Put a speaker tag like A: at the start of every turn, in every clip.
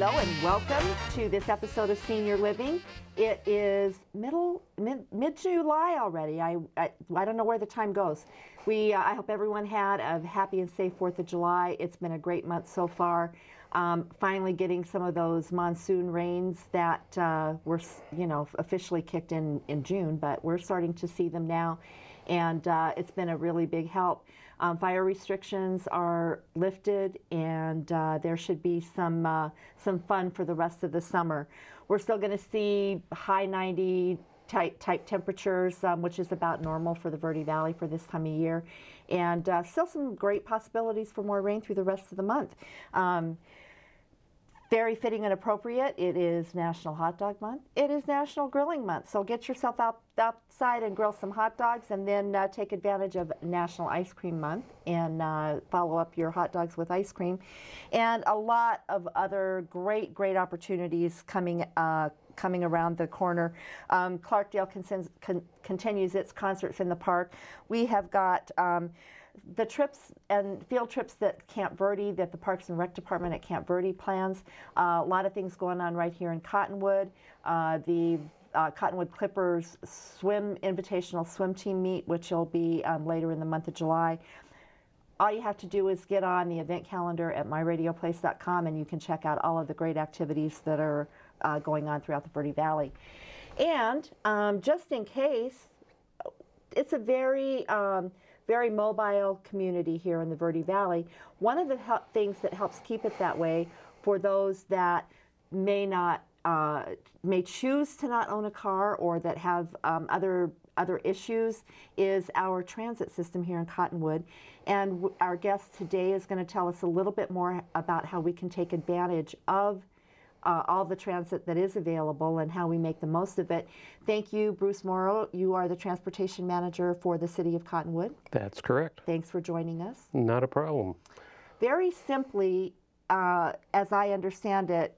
A: Hello and welcome to this episode of Senior Living. It is middle mid, July already. I, I I don't know where the time goes. We uh, I hope everyone had a happy and safe Fourth of July. It's been a great month so far. Um, finally getting some of those monsoon rains that uh, were you know officially kicked in in June, but we're starting to see them now, and uh, it's been a really big help. Um, fire restrictions are lifted, and uh, there should be some uh, some fun for the rest of the summer. We're still going to see high 90 type type temperatures, um, which is about normal for the Verde Valley for this time of year, and uh, still some great possibilities for more rain through the rest of the month. Um, very fitting and appropriate. It is National Hot Dog Month. It is National Grilling Month. So get yourself out outside and grill some hot dogs, and then uh, take advantage of National Ice Cream Month and uh, follow up your hot dogs with ice cream, and a lot of other great, great opportunities coming. Uh, coming around the corner. Um, Clarkdale con continues its concerts in the park. We have got um, the trips and field trips that Camp Verde, that the Parks and Rec Department at Camp Verde plans. Uh, a lot of things going on right here in Cottonwood. Uh, the uh, Cottonwood Clippers swim invitational swim team meet, which will be um, later in the month of July. All you have to do is get on the event calendar at myradioplace.com and you can check out all of the great activities that are uh, going on throughout the Verde Valley. And um, just in case, it's a very um, very mobile community here in the Verde Valley. One of the things that helps keep it that way for those that may not uh, may choose to not own a car or that have um, other other issues is our transit system here in Cottonwood. And our guest today is going to tell us a little bit more about how we can take advantage of uh, all the transit that is available and how we make the most of it. Thank you, Bruce Morrow. You are the transportation manager for the city of Cottonwood.
B: That's correct.
A: Thanks for joining us.
B: Not a problem.
A: Very simply, uh, as I understand it, it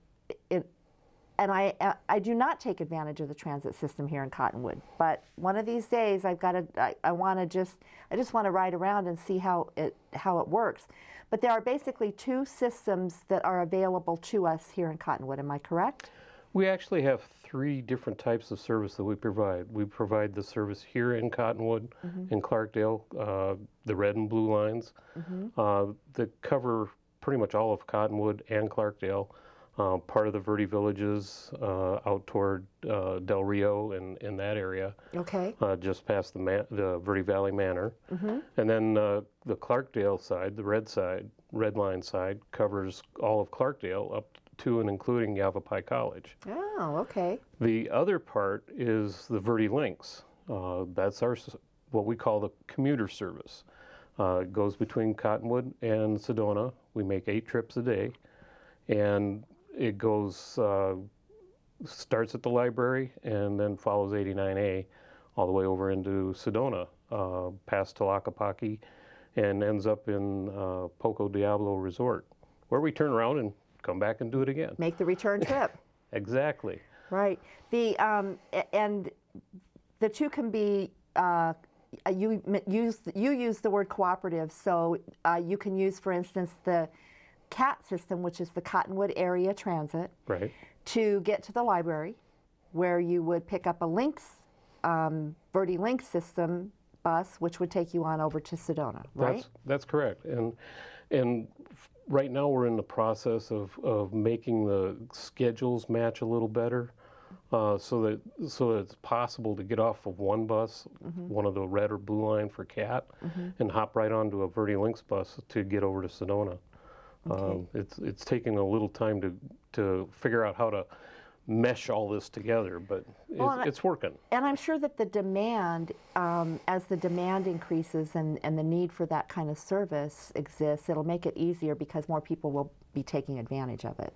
A: and I, I do not take advantage of the transit system here in Cottonwood. But one of these days, I've got to. I, I want to just. I just want to ride around and see how it how it works. But there are basically two systems that are available to us here in Cottonwood. Am I correct?
B: We actually have three different types of service that we provide. We provide the service here in Cottonwood, mm -hmm. in Clarkdale, uh, the red and blue lines mm -hmm. uh, that cover pretty much all of Cottonwood and Clarkdale. Uh, part of the Verde villages uh, out toward uh, Del Rio and in that area.
A: Okay.
B: Uh, just past the, the Verde Valley Manor. Mm -hmm. And then uh, the Clarkdale side, the red side, red line side, covers all of Clarkdale up to and including Yavapai College.
A: Oh, okay.
B: The other part is the Verde Lynx. Uh, that's our what we call the commuter service. it goes between Cottonwood and Sedona. We make eight trips a day. And it goes, uh, starts at the library and then follows 89A all the way over into Sedona, uh, past Tlaquepaque, and ends up in uh, Poco Diablo Resort, where we turn around and come back and do it again.
A: Make the return trip.
B: exactly.
A: Right. The um, and the two can be. Uh, you use you use the word cooperative, so uh, you can use, for instance, the CAT system, which is the Cottonwood Area Transit,
B: right.
A: to get to the library, where you would pick up a Lynx, um, Verde Link system bus, which would take you on over to Sedona, right?
B: That's, that's correct. And, and right now we're in the process of, of making the schedules match a little better. Uh, so that so that it's possible to get off of one bus, mm -hmm. one of the red or blue line for CAT, mm -hmm. and hop right onto a Verde Lynx bus to get over to Sedona. Okay. Um, it's it's taking a little time to to figure out how to mesh all this together, but well, it's, it's, working.
A: And I'm sure that the demand, um, as the demand increases and, and the need for that kind of service exists, it'll make it easier because more people will be taking advantage of it.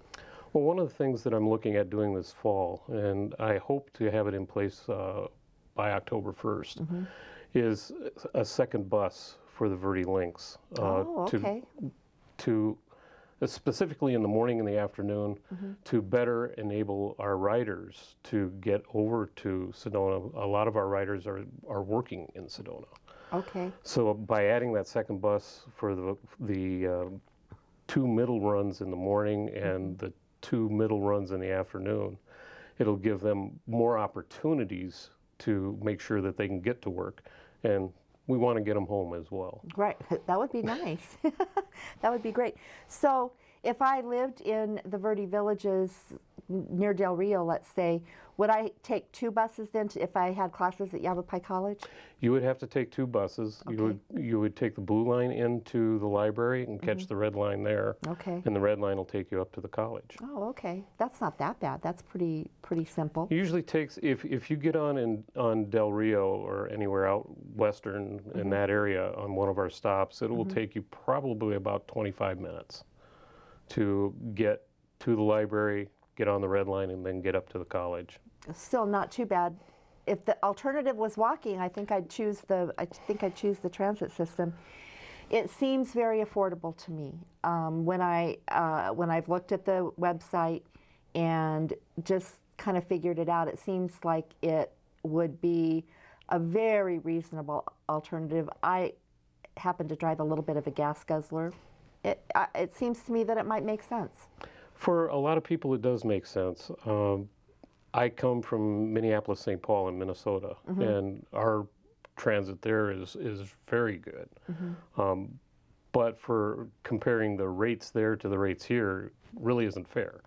B: Well, one of the things that I'm looking at doing this fall, and I hope to have it in place uh, by October 1st, mm -hmm. is a second bus for the Verde Lynx.
A: Uh, oh, okay.
B: To, to specifically in the morning and the afternoon, mm -hmm. to better enable our riders to get over to Sedona. A lot of our riders are, are working in Sedona.
A: Okay.
B: So by adding that second bus for the, the uh, two middle runs in the morning and mm -hmm. the two middle runs in the afternoon, it'll give them more opportunities to make sure that they can get to work. And we want to get them home as well.
A: Right, that would be nice. that would be great. So, if I lived in the Verde Villages near Del Rio, let's say, would I take two buses then to, if I had classes at Yavapai College?
B: You would have to take two buses. You would you would take the blue line into the library and catch mm-hmm. the red line there,
A: Okay.
B: and the red line will take you up to the college.
A: Oh, okay. That's not that bad. That's pretty pretty simple.
B: It usually takes if if you get on in on Del Rio or anywhere out western in mm-hmm. that area on one of our stops, it will mm-hmm. take you probably about 25 minutes to get to the library, get on the red line, and then get up to the college.
A: Still not too bad. If the alternative was walking, I think I'd choose the I think I'd choose the transit system. It seems very affordable to me. Um, when I uh, when I've looked at the website and just kind of figured it out, it seems like it would be a very reasonable alternative. I happen to drive a little bit of a gas guzzler. It I, it seems to me that it might make sense.
B: For a lot of people, it does make sense. Um, I come from Minneapolis, St. Paul, in Minnesota, and our transit there is is very good. Um, but for comparing the rates there to the rates here, really isn't fair.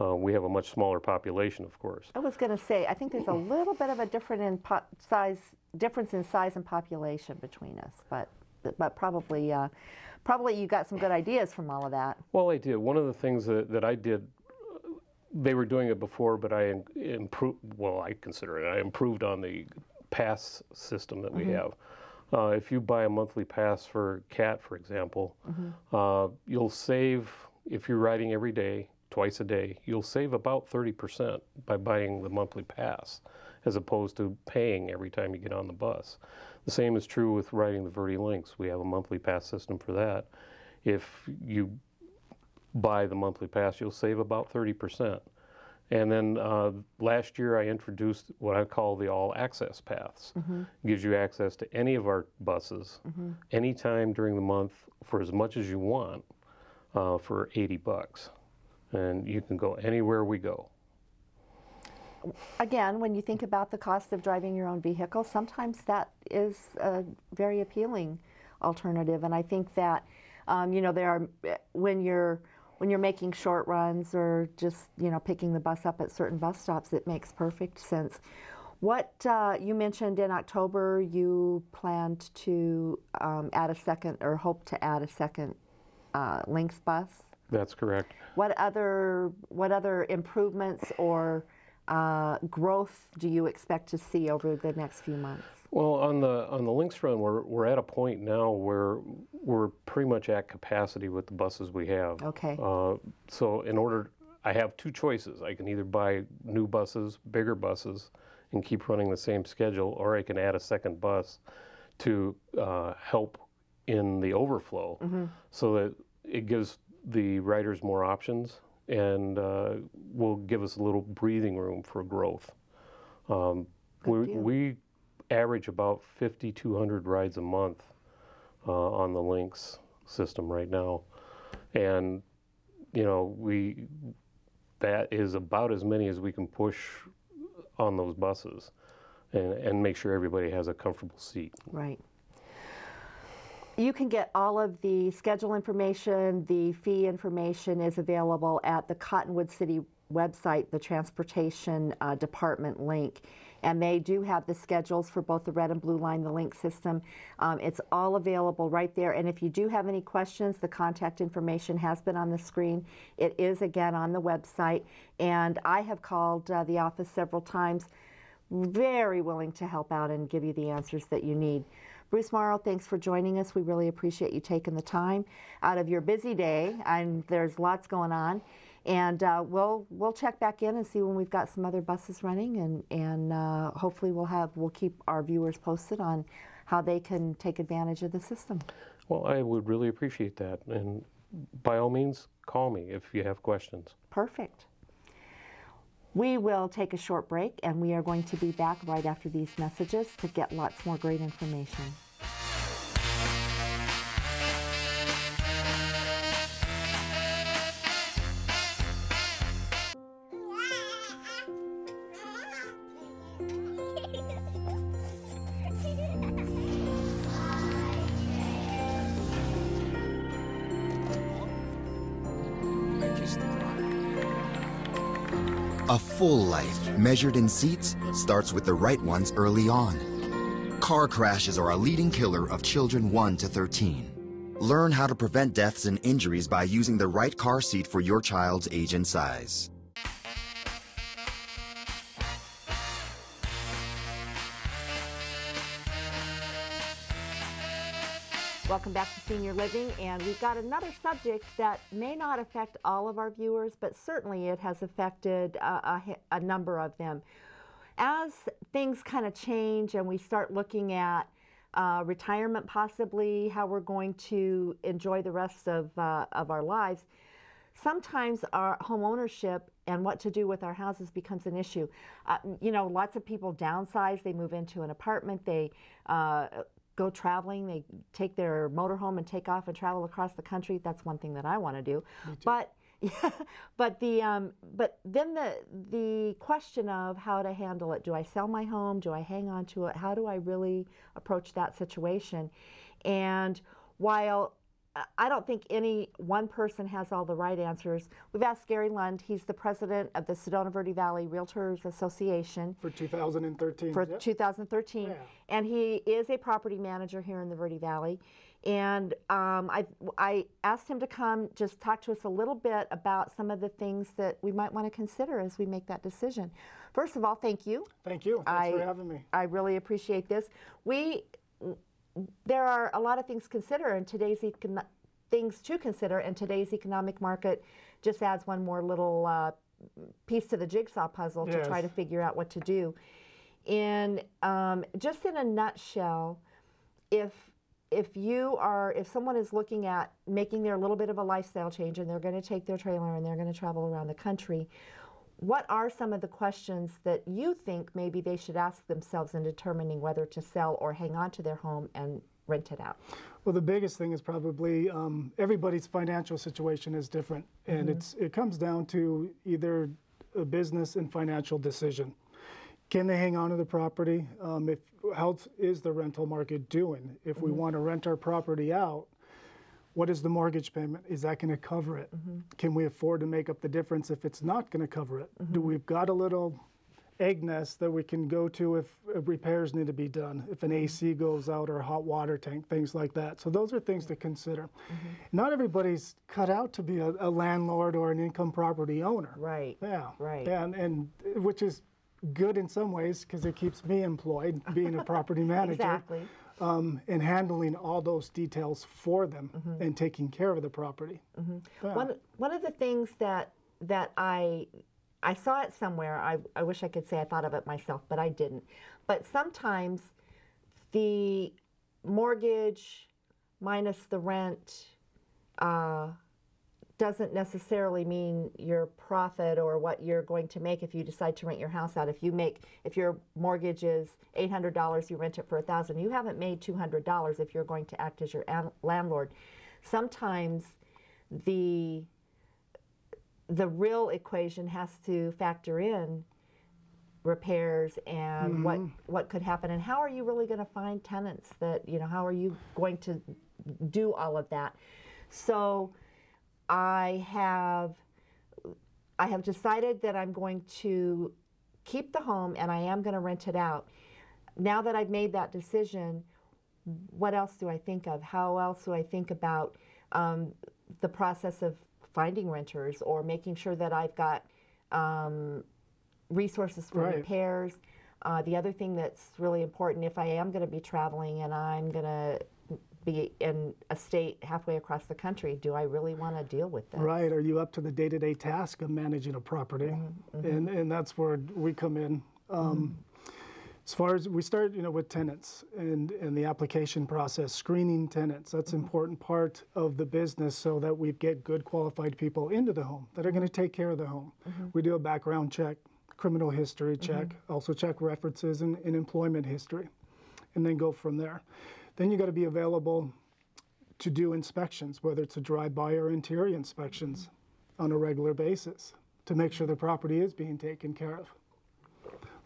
B: Uh, we have a much smaller population, of course.
A: I was going to say, I think there's a little bit of a different in po- size difference in size and population between us, but but probably uh, probably you got some good ideas from all of that.
B: Well, I did. One of the things that, that I did, they were doing it before, but I improved, well, I consider it, I improved on the pass system that we have. Uh, if you buy a monthly pass for CAT, for example, uh, you'll save, if you're riding every day, twice a day, you'll save about 30% by buying the monthly pass as opposed to paying every time you get on the bus. The same is true with riding the Verde Lynx. We have a monthly pass system for that. If you buy the monthly pass, you'll save about 30%. And then uh, last year, I introduced what I call the all access paths. Gives you access to any of our buses anytime during the month for as much as you want uh, for 80 bucks. And you can go anywhere we go.
A: Again, when you think about the cost of driving your own vehicle, sometimes that is a very appealing alternative. And I think that um, you know there are when you're when you're making short runs or just you know picking the bus up at certain bus stops, it makes perfect sense. What uh, you mentioned in October, you planned to um, add a second or hope to add a second uh, Lynx bus.
B: That's correct.
A: What other what other improvements or uh, growth do you expect to see over the next few months?
B: Well, on the on the Lynx run, we're we're at a point now where we're pretty much at capacity with the buses we have.
A: Okay.
B: Uh, so in order, I have two choices. I can either buy new buses, bigger buses, and keep running the same schedule, or I can add a second bus to uh, help in the overflow, so that it gives the riders more options and uh, will give us a little breathing room for growth. Um, we, we average about 5,200 rides a month uh, on the Lynx system right now, and you know we that is about as many as we can push on those buses, and and make sure everybody has a comfortable seat.
A: Right. You can get all of the schedule information, the fee information is available at the Cottonwood City website, the Transportation uh, Department link. And they do have the schedules for both the red and blue line, the link system. Um, it's all available right there. And if you do have any questions, the contact information has been on the screen. It is again on the website. And I have called uh, the office several times very willing to help out and give you the answers that you need. Bruce Morrow, thanks for joining us. We really appreciate you taking the time out of your busy day, and there's lots going on. And uh, we'll we'll check back in and see when we've got some other buses running, and and uh, hopefully we'll have we'll keep our viewers posted on how they can take advantage of the system.
B: Well, I would really appreciate that, and by all means, call me if you have questions.
A: Perfect. We will take a short break, and we are going to be back right after these messages to get lots more great information.
C: Measured in seats, starts with the right ones early on. Car crashes are a leading killer of children 1 to 13. Learn how to prevent deaths and injuries by using the right car seat for your child's age and size.
A: Welcome back to Senior Living, and we've got another subject that may not affect all of our viewers, but certainly it has affected uh, a, a number of them. As things kind of change and we start looking at uh, retirement, possibly how we're going to enjoy the rest of, uh, of our lives, sometimes our home ownership and what to do with our houses becomes an issue. Uh, you know, lots of people downsize, they move into an apartment, they uh, go traveling, they take their motorhome and take off and travel across the country. That's one thing that I want to do. But yeah, but the um, but then the the question of how to handle it. Do I sell my home? Do I hang on to it? How do I really approach that situation? And while I don't think any one person has all the right answers. We've asked Gary Lund. He's the president of the Sedona Verde Valley Realtors Association
D: For 2013.
A: for
D: yep.
A: 2013,
D: Yeah.
A: and he is a property manager here in the Verde Valley. And um, I, I asked him to come just talk to us a little bit about some of the things that we might want to consider as we make that decision. First of all, thank you.
D: Thank you. Thanks
A: I-
D: for having me.
A: I really appreciate this. We there are a lot of things to consider in today's econo- things to consider in today's economic market. Just adds one more little uh, piece to the jigsaw puzzle to try to figure out what to do. And um, just in a nutshell, if if you are if someone is looking at making their little bit of a lifestyle change and they're going to take their trailer and they're going to travel around the country what are some of the questions that you think maybe they should ask themselves in determining whether to sell or hang on to their home and rent it out
D: Well, the biggest thing is probably um, everybody's financial situation is different,
A: Mm-hmm.
D: and it's it comes down to either a business and financial decision. Can they hang on to the property? Um, if how is the rental market doing? If
A: Mm-hmm.
D: we want to rent our property out, what is the mortgage payment? Is that going to cover it?
A: Mm-hmm.
D: Can we afford to make up the difference if it's not going to cover it? Do
A: Mm-hmm.
D: we've got a little egg nest that we can go to if repairs need to be done, if an AC goes out or a hot water tank, things like that. So those are things to consider. Not everybody's cut out to be a, a landlord or an income property owner.
A: right
D: Yeah.
A: Right.
D: And, and which is good in some ways because it keeps me employed being a property manager
A: exactly
D: um, and handling all those details for them and taking care of the property. Yeah.
A: one, one of the things that that I I saw it somewhere I, I wish I could say I thought of it myself but I didn't but sometimes the mortgage minus the rent uh, doesn't necessarily mean your profit or what you're going to make if you decide to rent your house out. If you make, if your mortgage is $800, you rent it for 1000 you haven't made $200 if you're going to act as your landlord. Sometimes the the real equation has to factor in repairs and mm-hmm. what what could happen and how are you really going to find tenants that you know how are you going to do all of that so i have i have decided that i'm going to keep the home and i am going to rent it out now that i've made that decision what else do i think of how else do i think about um, the process of finding renters or making sure that i've got um, resources for
D: Right.
A: repairs. Uh, the other thing that's really important, if I am going to be traveling and I'm going to be in a state halfway across the country, do I really want to deal with this?
D: Right. Are you up to the day to day task of managing a property? Mm-hmm, mm-hmm. And, and that's where we come in. Um, mm-hmm. As far as we start, you know, with tenants and, and the application process, screening tenants. That's an important part of the business so that we get good qualified people into the home that are going to take care of the home. We do a background check, criminal history check, also check references and, and employment history, and then go from there. Then you got to be available to do inspections, whether it's a drive-by or interior inspections on a regular basis to make sure the property is being taken care of.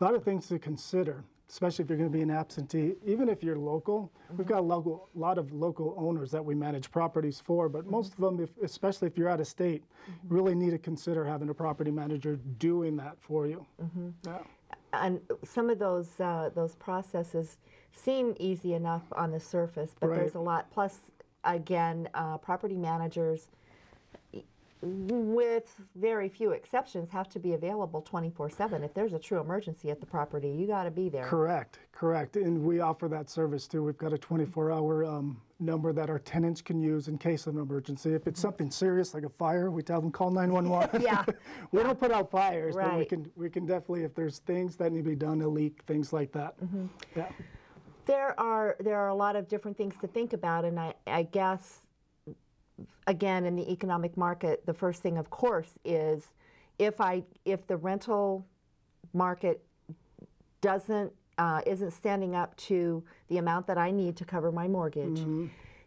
D: A lot of things to consider especially if you're going to be an absentee. Even if you're local, we've got a local, lot of local owners that we manage properties for. But mm-hmm. most of them, if, especially if you're out of state, mm-hmm. really need to consider having a property manager doing that for you. Yeah.
A: and some of those uh, those processes seem easy enough on the surface, but there's a lot. Plus, again, uh, property managers, with very few exceptions, have to be available 24/7. If there's a true emergency at the property, you got to be there.
D: Correct, correct. And we offer that service too. We've got a 24 hour um, number that our tenants can use in case of an emergency. If it's something serious like a fire, we tell them call 911.
A: Yeah.
D: we don't put out fires, but we can we can definitely if there's things that need to be done, a leak, things like that.
A: Mm-hmm.
D: Yeah.
A: There are there are a lot of different things to think about, and I, I guess again in the economic market, the first thing, of course, is if I if the rental market doesn't uh, isn't standing up to the amount that I need to cover my mortgage,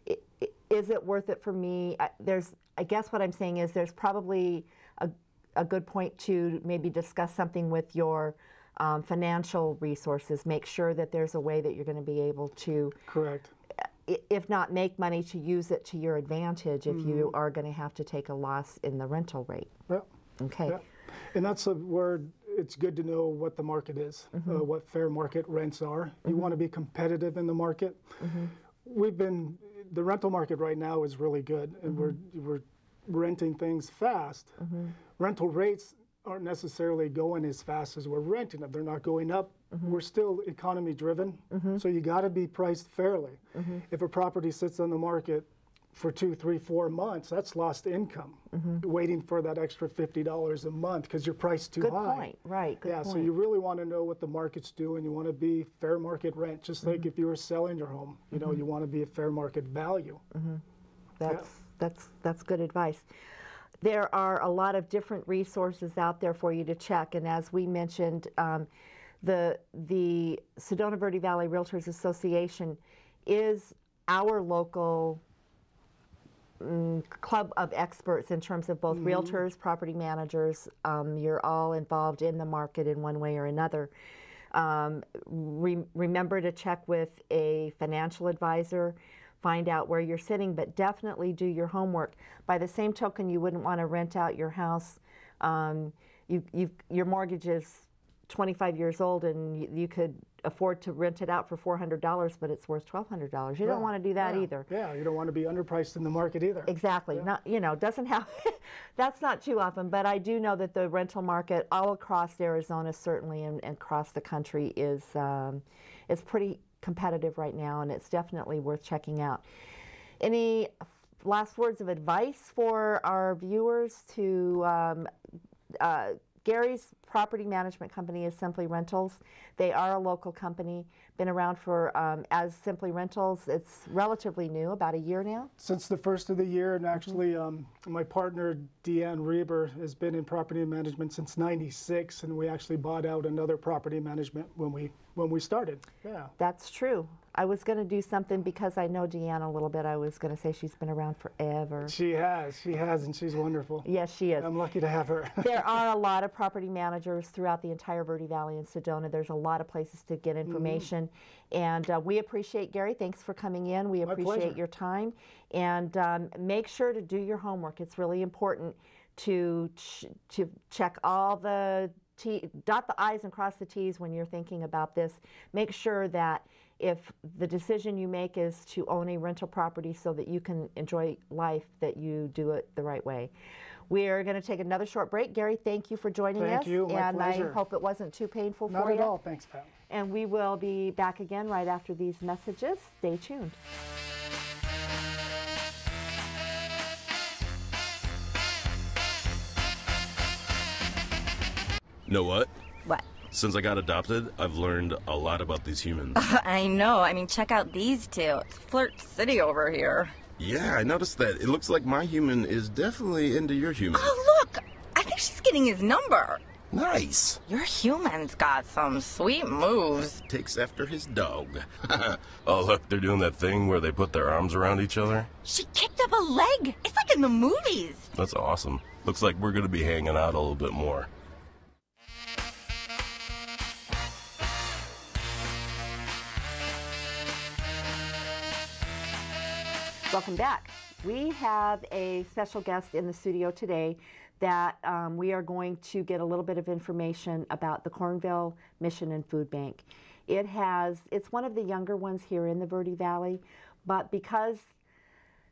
A: i- i- is it worth it for me? I, there's I guess what I'm saying is there's probably a, a good point to maybe discuss something with your um, financial resources. Make sure that there's a way that you're going to be able to
D: Correct.
A: if not make money to use it to your advantage if you mm-hmm. are going to have to take a loss in the rental rate.
D: Yeah.
A: Okay.
D: Yeah. And that's a word, it's good to know what the market is, uh, mm-hmm. what fair market rents are. You mm-hmm. want to be competitive in the market. We've been, the rental market right now is really good, and we're, we're renting things fast. Rental rates aren't necessarily going as fast as we're renting them. They're not going up. Mm-hmm. We're still economy driven, mm-hmm. so you got to be priced fairly. Mm-hmm. If a property sits on the market for two, three, four months, that's lost income. Waiting for that extra fifty dollars a month because you're priced too
A: Good
D: high.
A: point. Right. Good
D: yeah, so you really want to know what the market's doing. You want to be fair market rent, just
A: Mm-hmm.
D: like if you were selling your home. You know, you want to be a fair market value.
A: That's that's that's good advice. There are a lot of different resources out there for you to check, and as we mentioned, um, the the Sedona Verde Valley Realtors Association is our local mm, club of experts in terms of both realtors, property managers. Um, you're all involved in the market in one way or another. Um, re- remember to check with a financial advisor, find out where you're sitting, but definitely do your homework. By the same token, you wouldn't want to rent out your house. Um, you, you, your mortgage is 25 years old and you, you could afford to rent it out for $400, but it's worth $1,200. You don't want to do that
D: yeah.
A: either.
D: Yeah, you don't want to be underpriced in the market either.
A: Exactly. Not you know doesn't have. that's not too often, but I do know that the rental market all across Arizona, certainly and, and across the country, is um, is pretty competitive right now, and it's definitely worth checking out. Any last words of advice for our viewers to um, uh, Gary's property management company is Simply Rentals. They are a local company, been around for um, as Simply Rentals. It's relatively new, about a year now.
D: Since the first of the year, and actually, um, my partner Deanne Reber has been in property management since '96, and we actually bought out another property management when we when we started. Yeah.
A: That's true. I was going to do something because I know Deanna a little bit. I was going to say she's been around forever.
D: She has, she has, and she's wonderful.
A: Yes, she is.
D: I'm lucky to have her.
A: there are a lot of property managers throughout the entire Verde Valley and Sedona. There's a lot of places to get information. And uh, we appreciate, Gary, thanks for coming in. We appreciate your time. And um, make sure to do your homework. It's really important to, ch- to check all the T, dot the I's and cross the T's when you're thinking about this. Make sure that if the decision you make is to own a rental property so that you can enjoy life, that you do it the right way. We are going to take another short break. Gary, thank you for joining
D: Thank
A: us.
D: you.
A: And
D: pleasure.
A: I hope it wasn't too painful
D: Not
A: for you.
D: Not at all. Thanks, Pat.
A: And we will be back again right after these messages. Stay tuned.
E: Know what?
F: What?
E: Since I got adopted, I've learned a lot about these humans.
F: I know. I mean, check out these two. It's Flirt City over here.
E: yeah, I noticed that. It looks like my human is definitely into your human.
F: Oh, look! I think she's getting his number.
E: Nice.
F: Your human's got some sweet moves.
E: Takes after his dog. oh, look, they're doing that thing where they put their arms around each other.
F: She kicked up a leg. It's like in the movies.
E: That's awesome. Looks like we're going to be hanging out a little bit more.
A: Welcome back. We have a special guest in the studio today that um, we are going to get a little bit of information about the Cornville Mission and Food Bank. It has, it's one of the younger ones here in the Verde Valley, but because,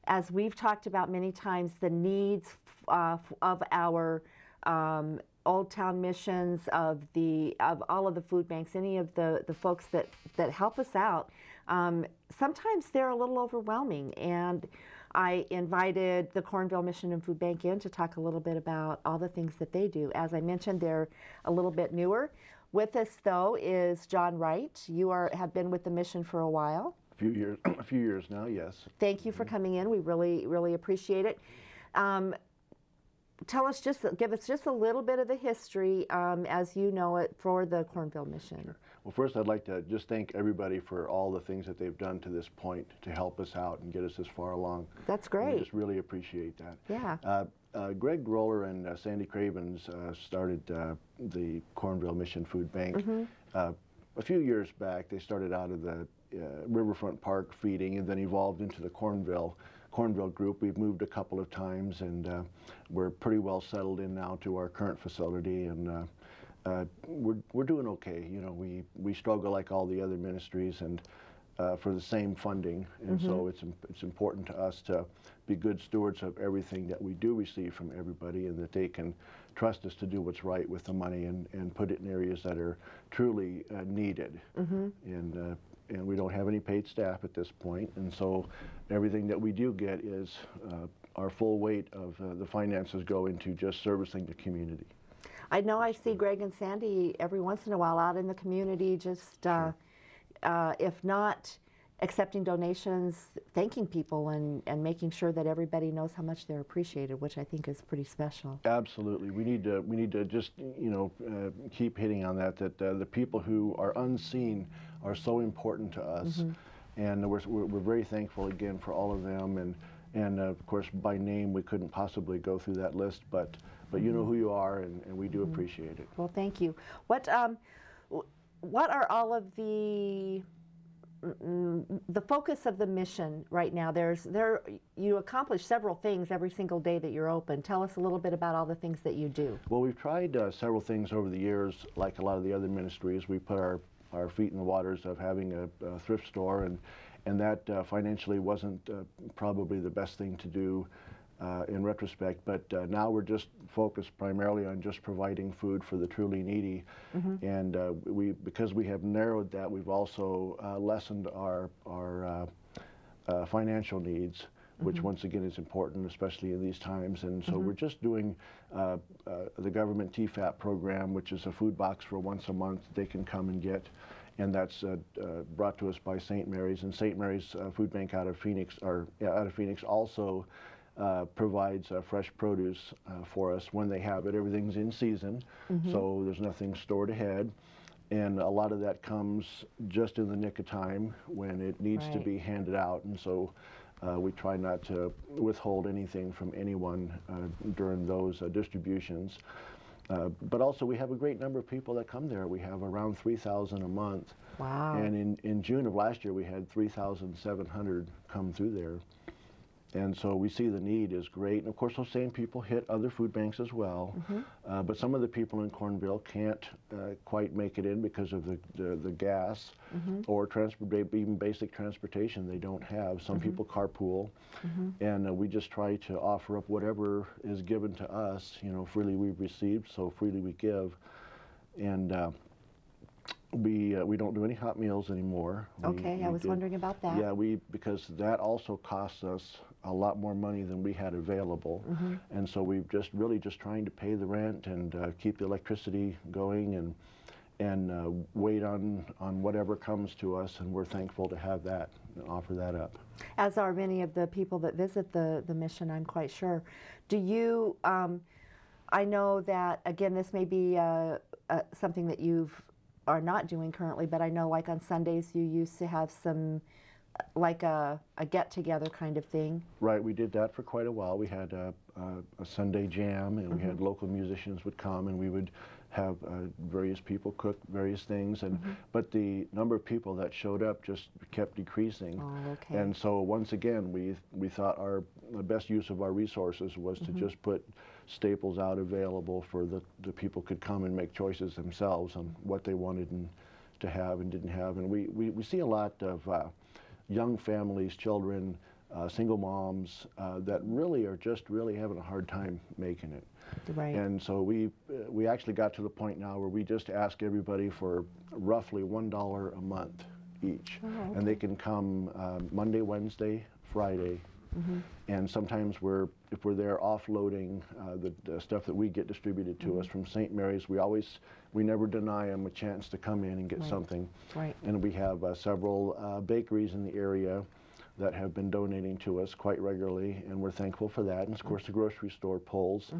A: as we've talked about many times, the needs uh, of our um, Old Town missions, of the of all of the food banks, any of the the folks that that help us out, um, sometimes they're a little overwhelming. And I invited the Cornville Mission and Food Bank in to talk a little bit about all the things that they do. As I mentioned, they're a little bit newer. With us, though, is John Wright. You are have been with the mission for a while.
G: A few years, a few years now, yes.
A: Thank you for coming in. We really, really appreciate it. Um, tell us just, give us just a little bit of the history um, as you know it for the Cornville Mission.
G: Well, first, I'd like to just thank everybody for all the things that they've done to this point to help us out and get us this far along.
A: That's
G: And We just really appreciate that.
A: Yeah.
G: Uh, uh, Greg Roller and uh, Sandy Cravens uh, started uh, the Cornville Mission Food Bank
A: Mm-hmm.
G: uh, a few years back. They started out of the uh, Riverfront Park feeding and then evolved into the Cornville Cornville group. We've moved a couple of times and uh, we're pretty well settled in now to our current facility and uh, uh, we're, we're doing okay. You know, we, we struggle like all the other ministries and uh, for the same funding, and so it's it's important to us to be good stewards of everything that we do receive from everybody, and that they can trust us to do what's right with the money and, and put it in areas that are truly uh, needed. And uh, and we don't have any paid staff at this point. point, and so everything that we do get is uh, our full weight of uh, the finances go into just servicing the community.
A: I know I see Greg and Sandy every once in a while out in the community, just uh, uh, if not accepting donations, thanking people and, and making sure that everybody knows how much they're appreciated, which I think is pretty special.
G: Absolutely, we need to we need to just you know uh, keep hitting on that. That uh, the people who are unseen are so important to us, and we're, we're we're very thankful again for all of them. And and uh, of course by name we couldn't possibly go through that list, but but you know who you are, and, and we do appreciate it.
A: Well, thank you. What um, what are all of the mm, the focus of the mission right now? There's there you accomplish several things every single day that you're open. Tell us a little bit about all the things that you do.
G: Well, we've tried uh, several things over the years, like a lot of the other ministries. We put our, our feet in the waters of having a, a thrift store, and, and that uh, financially wasn't uh, probably the best thing to do uh, in retrospect. But uh, now we're just focused primarily on just providing food for the truly needy. And uh, we, because we have narrowed that, we've also uh, lessened our, our uh, uh, financial needs, which once again is important, especially in these times. And so we're just doing uh, uh, the government TEFAP program, which is a food box for once a month they can come and get. And that's uh, uh, brought to us by St. Mary's. And St. Mary's uh, Food Bank out of Phoenix, or yeah, out of Phoenix, also uh, provides uh, fresh produce uh, for us when they have it. Everything's in season, so there's nothing stored ahead. And a lot of that comes just in the nick of time when it needs to be handed out. And so uh, we try not to withhold anything from anyone uh, during those uh, distributions. Uh, but also, we have a great number of people that come there. We have around 3,000 a month.
A: Wow.
G: And in, in June of last year, we had 3,700 come through there. And so we see the need is great. And of course, those same people hit other food banks as well. Uh, but some of the people in Cornville can't uh, quite make it in because of the, the, the gas or transport, even basic transportation they don't have. Some people carpool. And uh, we just try to offer up whatever is given to us. You know, freely we've received, so freely we give. And uh, we, uh, we don't do any hot meals anymore. We-
A: Okay, I
G: we
A: was
G: did-
A: wondering about that.
G: yeah, we because that also costs us a lot more money than we had available,
A: Mm-hmm.
G: and so we've just really just trying to pay the rent and uh, keep the electricity going and and uh, wait on on whatever comes to us, and we're thankful to have that and offer that up.
A: As are many of the people that visit the, the mission, I'm quite sure. Do you, um, I know that, again, this may be uh, uh, something that you've are not doing currently, but I know like on Sundays you used to have some, like a, a get together kind of thing.
G: Right, we did that for quite a while. We had a, a, a Sunday jam, and we had local musicians would come, and we would have uh, various people cook various things, and but the number of people that showed up just kept decreasing.
A: Oh, okay.
G: And so once again, we we thought our the best use of our resources was to just put staples out available for the the people could come and make choices themselves on what they wanted and to have and didn't have. And we we, we see a lot of uh, young families, children. Uh, single moms uh, that really are just really having a hard time making it.
A: Right.
G: And so we uh, we actually got to the point now where we just ask everybody for roughly one dollar a month each, and they can come um, Monday, Wednesday, Friday, and sometimes we're if we're there offloading uh, the, the stuff that we get distributed to us from St. Mary's. We always we never deny them a chance to come in and get something.
A: Right.
G: And we have uh, several uh, bakeries in the area that have been donating to us quite regularly, and we're thankful for that. And of course, the grocery store pulls,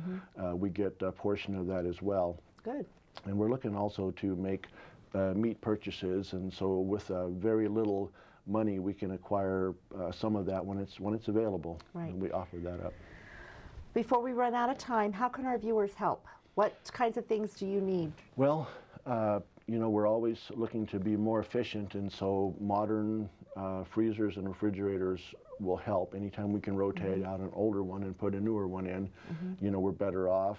G: uh, we get a portion of that as well.
A: Good.
G: And we're looking also to make uh, meat purchases, and so with uh, very little money, we can acquire uh, some of that when it's when it's available.
A: Right.
G: And we offer that up.
A: Before we run out of time, how can our viewers help? What kinds of things do you need?
G: Well, uh, you know, we're always looking to be more efficient, and so modern uh, freezers and refrigerators will help. Anytime we can rotate out an older one and put a newer one in, you know, we're better off.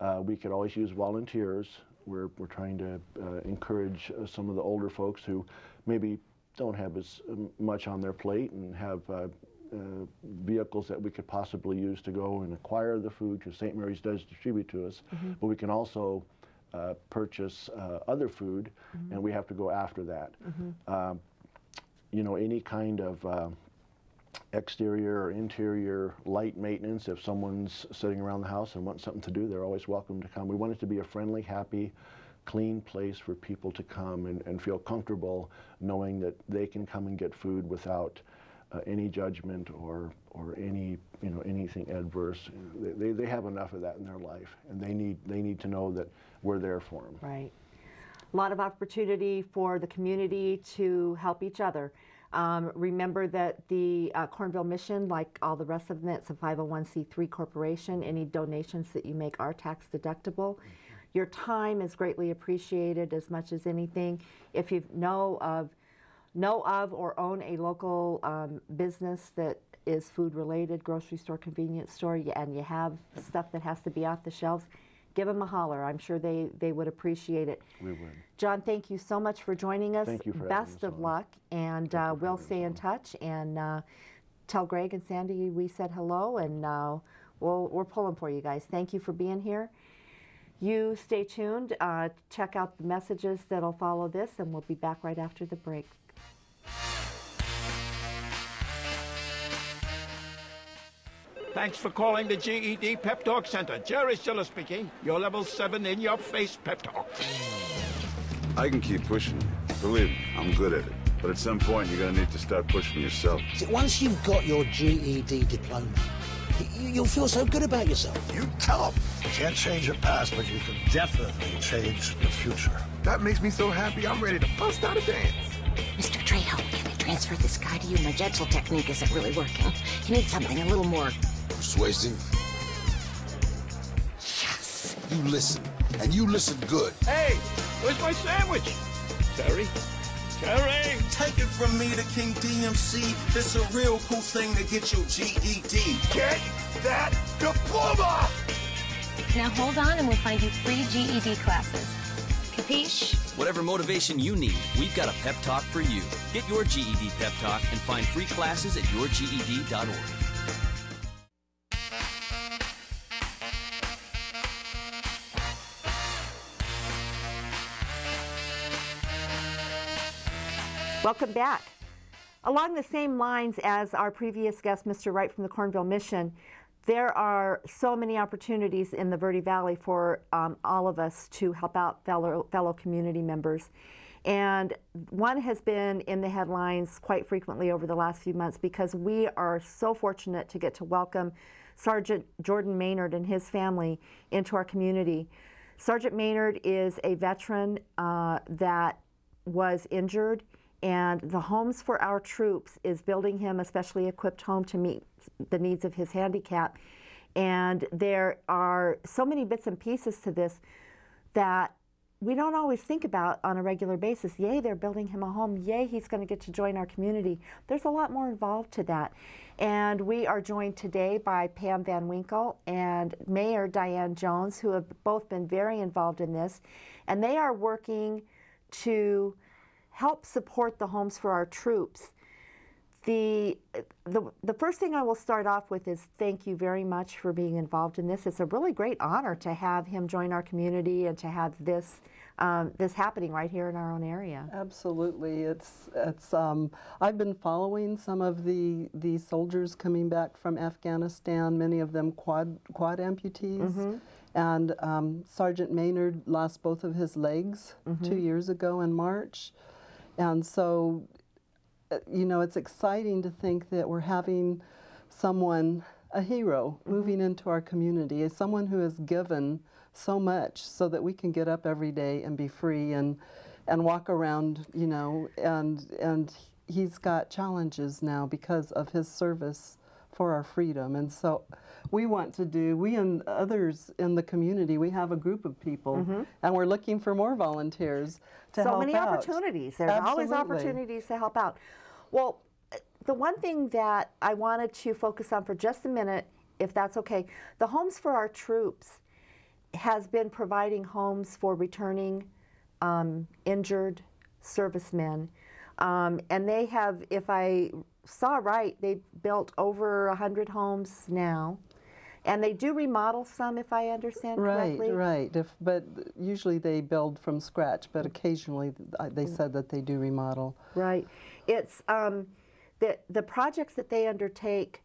G: Uh, we could always use volunteers. We're, we're trying to uh, encourage uh, some of the older folks who maybe don't have as um, much on their plate and have uh, uh, vehicles that we could possibly use to go and acquire the food, because St. Mary's does distribute to us. But we can also uh, purchase uh, other food, and we have to go after that. Um, you know, any kind of uh, exterior or interior light maintenance, if someone's sitting around the house and wants something to do, they're always welcome to come. We want it to be a friendly, happy, clean place for people to come and, and feel comfortable knowing that they can come and get food without uh, any judgment or, or any, you know, anything adverse. They, they, have enough of that in their life, and they need, they need to know that we're there for them.
A: Right. A lot of opportunity for the community to help each other. Um, remember that the uh, Cornville Mission, like all the rest of them, it's a 501c3 corporation. Any donations that you make are tax deductible. Your time is greatly appreciated as much as anything. If you know of, know of or own a local um, business that is food related, grocery store, convenience store, and you have stuff that has to be off the shelves, give them a holler. I'm sure they, they would appreciate it.
G: We would.
A: John, thank you so much for joining us.
G: Thank you for having
A: Best of
G: on.
A: luck, and uh, we'll stay in touch and uh, tell Greg and Sandy we said hello, and uh, we'll, we're pulling for you guys. Thank you for being here. You stay tuned. Uh, check out the messages that'll follow this, and we'll be back right after the break.
H: Thanks for calling the GED Pep Talk Center. Jerry Stiller speaking. Your level 7 in your face pep talk.
I: I can keep pushing. Believe me, I'm good at it. But at some point, you're gonna need to start pushing yourself.
J: See, Once you've got your GED diploma, y- you'll feel so good about yourself.
K: You tell them. You can't change your past, but you can definitely change the future. That makes me so happy, I'm ready to bust out a dance.
L: Mr. Trejo, can they transfer this guy to you? My gentle technique isn't really working. You need something a little more.
K: Persuasive.
L: Yes.
K: You listen, and you listen good.
H: Hey, where's my sandwich? Terry? Terry!
M: Take it from me, the King DMC. It's a real cool thing to get your GED.
K: Get that diploma!
F: Now hold on and we'll find you free GED classes. Capiche?
N: Whatever motivation you need, we've got a pep talk for you. Get your GED pep talk and find free classes at yourged.org.
A: Welcome back. Along the same lines as our previous guest, Mr. Wright from the Cornville Mission, there are so many opportunities in the Verde Valley for um, all of us to help out fellow, fellow community members. And one has been in the headlines quite frequently over the last few months because we are so fortunate to get to welcome Sergeant Jordan Maynard and his family into our community. Sergeant Maynard is a veteran uh, that was injured, and the Homes for Our Troops is building him a specially equipped home to meet the needs of his handicap. And there are so many bits and pieces to this. that we don't always think about on a regular basis. Yay, they're building him a home. Yay, he's going to get to join our community. There's a lot more involved to that. And we are joined today by Pam Van Winkle and Mayor Diane Joens, who have both been very involved in this. And they are working to help support the Homes for Our Troops. The, the, the first thing I will start off with is thank you very much for being involved in this. It's a really great honor to have him join our community and to have this um, this happening right here in our own area.
O: Absolutely, it's it's. Um, I've been following some of the the soldiers coming back from Afghanistan. Many of them quad quad amputees,
A: Mhm.
O: and um, Sergeant Maynard lost both of his legs two
A: Mhm.
O: years ago in March, and so uh, you know it's exciting to think that we're having someone a hero moving into our community, as someone who has given so much so that we can get up every day and be free and and walk around, you know, and and he's got challenges now because of his service for our freedom. And so we want to do, we and others in the community, we have a group of people
A: Mhm.
O: and we're looking for more volunteers to
A: so
O: help
A: many
O: out.
A: opportunities. There's always opportunities to help out. Well, the one thing that I wanted to focus on for just a minute, if that's okay, the Homes for Our Troops has been providing homes for returning um, injured servicemen. Um, and they have, if I saw right, they've built over 100 homes now. And they do remodel some, if I understand
O: Right,
A: correctly.
O: right. If, but usually they build from scratch, but occasionally they said that they do remodel.
A: Right. It's um, the the projects that they undertake.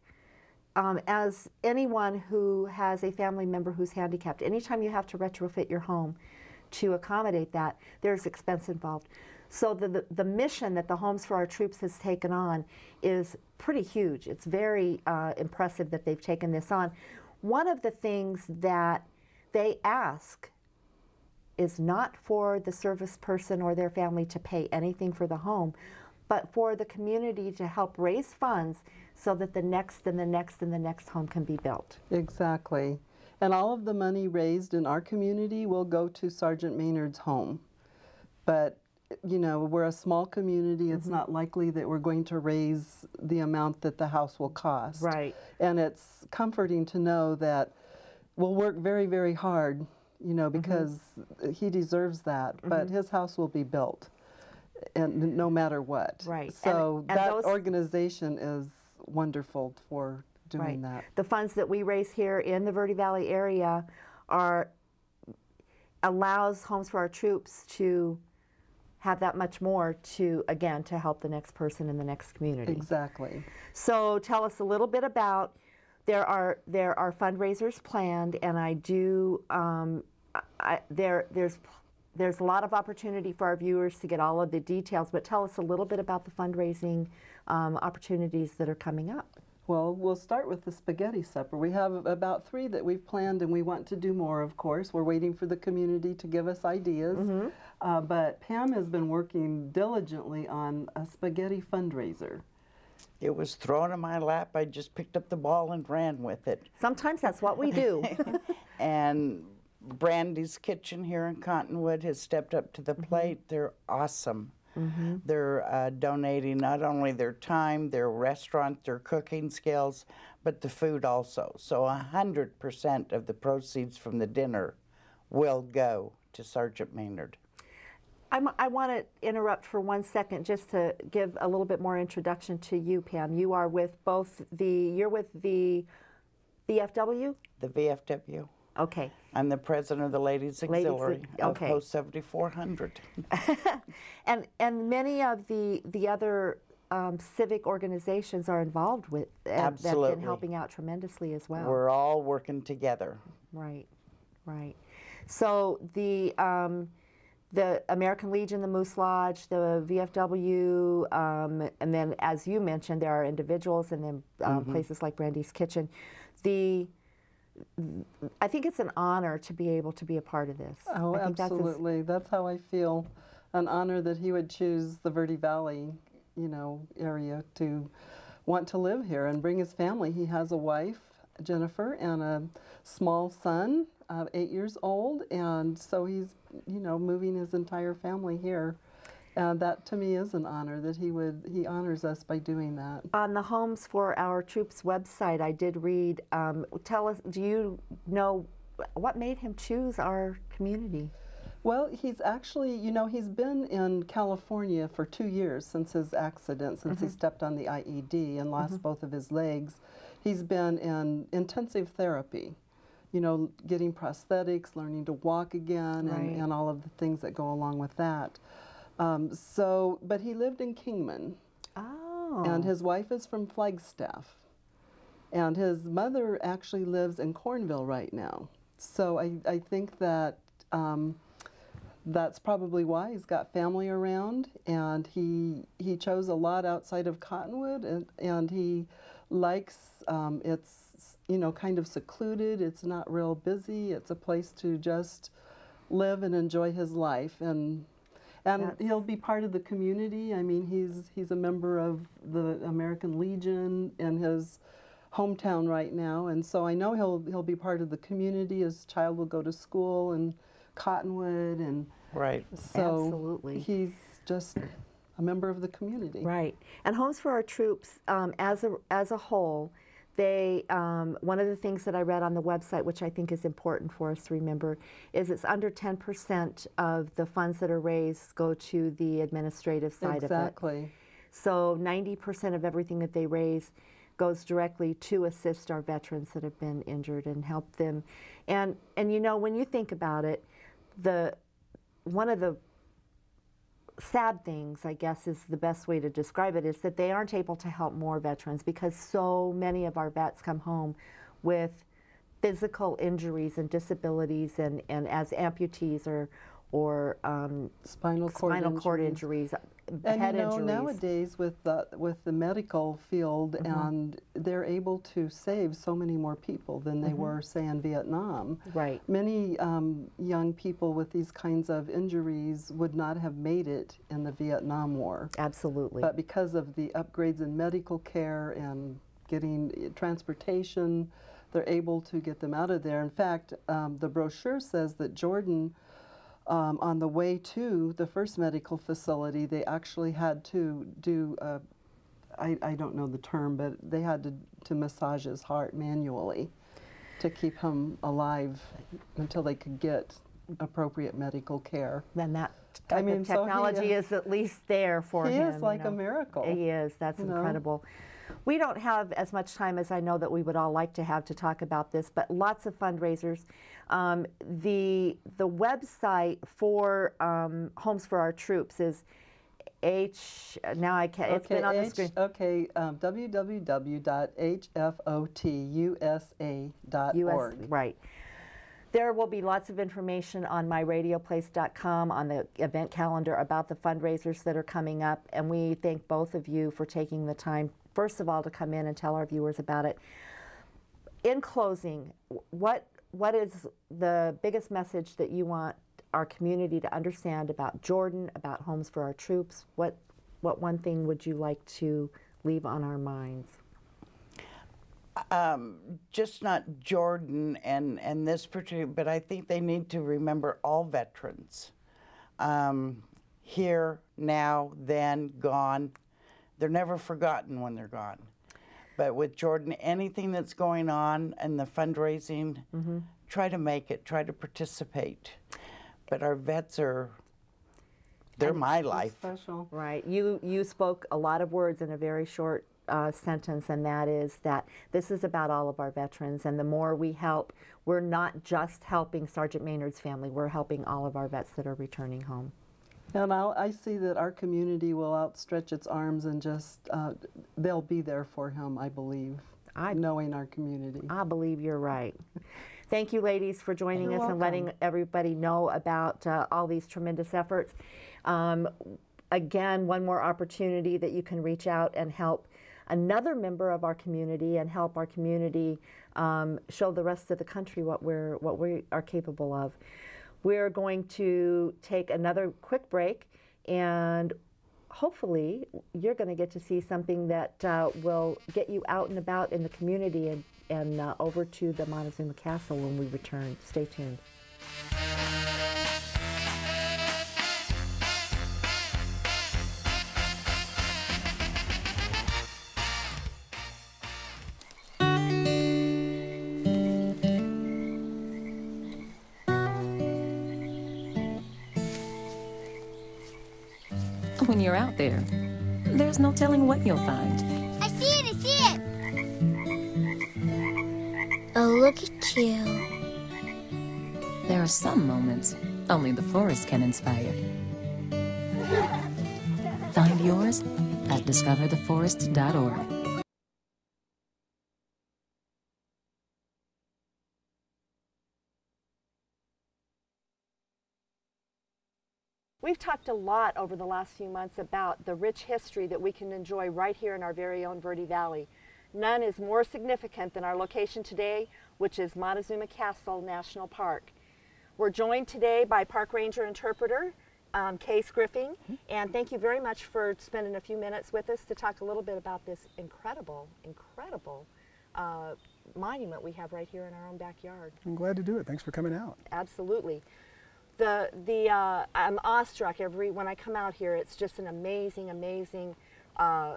A: Um, as anyone who has a family member who's handicapped, anytime you have to retrofit your home to accommodate that, there's expense involved. So the, the, the mission that the Homes for Our Troops has taken on is pretty huge. It's very uh, impressive that they've taken this on. One of the things that they ask is not for the service person or their family to pay anything for the home, but for the community to help raise funds so that the next and the next and the next home can be built.
O: Exactly. And all of the money raised in our community will go to Sergeant Maynard's home. But, you know, we're a small community. It's not likely that we're going to raise the amount that the house will cost.
A: Right.
O: And it's comforting to know that we'll work very, very hard, you know, because he deserves that. But
A: Mhm.
O: his house will be built, and no matter what.
A: Right. And-
O: So
A: and
O: that
A: those-
O: organization is wonderful for doing
A: Right.
O: that.
A: The funds that we raise here in the Verde Valley area are allows Homes for Our Troops to have that much more to again to help the next person in the next community.
O: Exactly.
A: So tell us a little bit about there are there are fundraisers planned, and I do um, I, there there's there's a lot of opportunity for our viewers to get all of the details. But tell us a little bit about the fundraising um, opportunities that are coming up.
O: Well, we'll start with the spaghetti supper. We have about three that we've planned, and we want to do more, of course. We're waiting for the community to give us ideas.
A: Mm-hmm.
O: Uh, but Pam has been working diligently on a spaghetti fundraiser.
P: It was thrown in my lap. I just picked up the ball and ran with it.
A: Sometimes that's what we do.
P: and Brandy's Kitchen here in Cottonwood has stepped up to the
A: Mm-hmm.
P: plate. They're awesome.
A: Mhm.
P: They're uh, donating not only their time, their restaurant, their cooking skills, but the food also. So 100% of the proceeds from the dinner will go to Sergeant Maynard.
A: I'm, I want to interrupt for one second just to give a little bit more introduction to you, Pam. You are with both the, you're with the VFW?
P: The VFW.
A: Okay.
P: I'm the president of the Ladies
A: Ladies
P: Auxiliary
A: Au-
P: of. Post 7400.
A: And, and many of the, the other um, civic organizations are involved with, and that have been helping out tremendously as well.
P: We're all working together.
A: Right, right. So the um, the American Legion, the Moose Lodge, the VFW, um, and then as you mentioned, there are individuals, and then um,
P: Mhm.
A: places like Brandy's Kitchen. The I think it's an honor to be able to be a part of this.
O: Oh,
A: I think that's
O: absolutely. That's how I feel. An honor that he would choose the Verde Valley, you know, area to want to live here and bring his family. He has a wife Jennifer, and a small son, uh, eight years old, and so he's, you know, moving his entire family here. And that to me is an honor that he would he honors us by doing that.
A: On the Homes for Our Troops website, I did read. Um, tell us, do you know what made him choose our community?
O: Well, he's actually, you know, he's been in California for two years since his accident, since he
A: Mhm.
O: stepped on the IED and lost
A: Mhm.
O: both of his legs. He's been in intensive therapy, you know, getting prosthetics, learning to walk again,
A: Right.
O: and, and all of the things that go along with that. Um, so, but he lived in Kingman.
A: Oh.
O: And his wife is from Flagstaff. And his mother actually lives in Cornville right now. So I, I think that um, that's probably why he's got family around and he he chose a lot outside of Cottonwood and, and he likes um, it's you know kind of secluded it's not real busy it's a place to just live and enjoy his life and and
A: That's-
O: he'll be part of the community I mean he's he's a member of the American Legion in his hometown right now and so I know he'll he'll be part of the community his child will go to school in Cottonwood and
P: Right.
O: so
A: Absolutely.
O: he's just a member of the community.
A: Right. And Homes for Our Troops, um, as a as a whole, they um, one of the things that I read on the website, which I think is important for us to remember, is it's under 10% of the funds that are raised go to the administrative side of it.
O: Exactly.
A: So 90% of everything that they raise goes directly to assist our veterans that have been injured and help them. And and you know when you think about it, the one of the sad things, I guess is the best way to describe it, is that they aren't able to help more veterans because so many of our vets come home with physical injuries and disabilities and, and as amputees or or um,
O: spinal cord
A: spinal cord
O: injuries.
A: injuries,
O: And
A: head
O: you know,
A: injuries.
O: nowadays with the with the medical field,
A: Mhm.
O: and they're able to save so many more people than they
A: Mhm.
O: were, say, in Vietnam.
A: Right.
O: Many um, young people with these kinds of injuries would not have made it in the Vietnam War.
A: Absolutely.
O: But because of the upgrades in medical care and getting eh, transportation, they're able to get them out of there. In fact, um, the brochure says that Jordan um, on the way to the first medical facility, they actually had to do, uh, I, I don't know the term, but they had to, to massage his heart manually to keep him alive until they could get appropriate medical care.
A: Then that
O: I mean,
A: of
O: so he,
A: technology
O: uh,
A: is at least there for
O: he
A: him.
O: is
A: you
O: like a miracle,
A: He is. That's
O: you know?
A: We don't have as much time as I know that we would all like to have to talk about this, but lots of fundraisers. Um, the the website for um, Homes for Our Troops is H. Now I can't. It's
O: okay,
A: been on the screen.
O: Okay, um, www.hfotusa.org.
A: US, right. There will be lots of information on myradioplace.com on the event calendar about the fundraisers that are coming up, and we thank both of you for taking the time, first of all, to come in and tell our viewers about it. In closing, what what is the biggest message that you want our community to understand about Jordan, about Homes for Our Troops? What what one thing would you like to leave on our minds?
P: um, just not Jordan and, and this particular, but I think they need to remember all veterans. Um, here, now, then, gone. They're never forgotten when they're gone. But with Jordan, anything that's going on and the fundraising, try to make it, try to participate. But our vets are, they're my life.
O: Special.
A: Right. You you spoke a lot of words in a very short uh, sentence, and that is that this is about all of our veterans, and the more we help, we're not just helping Sergeant Maynard's family. We're helping all of our vets that are returning home.
O: And I'll, I see that our community will outstretch its arms and just, uh, they'll be there for him, I believe,
A: I,
O: knowing our community.
A: I believe you're right. Thank you, ladies, for joining
O: You're
A: us and letting everybody know about uh, all these tremendous efforts. Um, again, one more opportunity that you can reach out and help another member of our community and help our community um, show the rest of the country what we're what we are capable of. We're going to take another quick break and hopefully you're going to get to see something that uh, will get you out and about in the community and and uh, over to the Montezuma Castle when we return. Stay tuned.
Q: What you'll find.
R: I see it, I see it. Oh, look at you.
Q: There are some moments only the forest can inspire. Find yours at discovertheforest.org.
A: talked a lot over the last few months about the rich history that we can enjoy right here in our very own Verde Valley. None is more significant than our location today, which is Montezuma Castle National Park. We're joined today by Park Ranger Interpreter um, Case Griffing, and thank you very much for spending a few minutes with us to talk a little bit about this incredible, incredible uh, monument we have right here in our own backyard.
S: I'm glad to do it. Thanks for coming out.
A: Absolutely. The, the, uh, I'm awestruck every, when I come out here, it's just an amazing, amazing uh,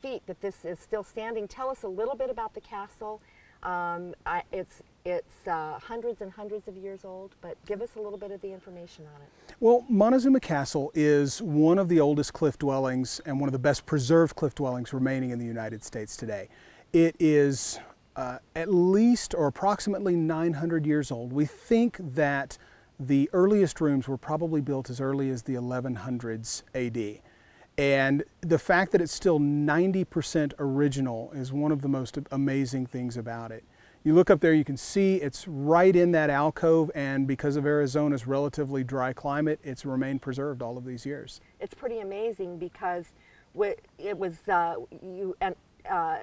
A: feat that this is still standing. Tell us a little bit about the castle. Um, I, it's it's uh, hundreds and hundreds of years old, but give us a little bit of the information on it.
S: Well, Montezuma Castle is one of the oldest cliff dwellings and one of the best preserved cliff dwellings remaining in the United States today. It is uh, at least or approximately 900 years old. We think that the earliest rooms were probably built as early as the 1100s AD. And the fact that it's still 90% original is one of the most amazing things about it. You look up there, you can see it's right in that alcove, and because of Arizona's relatively dry climate, it's remained preserved all of these years.
A: It's pretty amazing because it was, uh, you uh,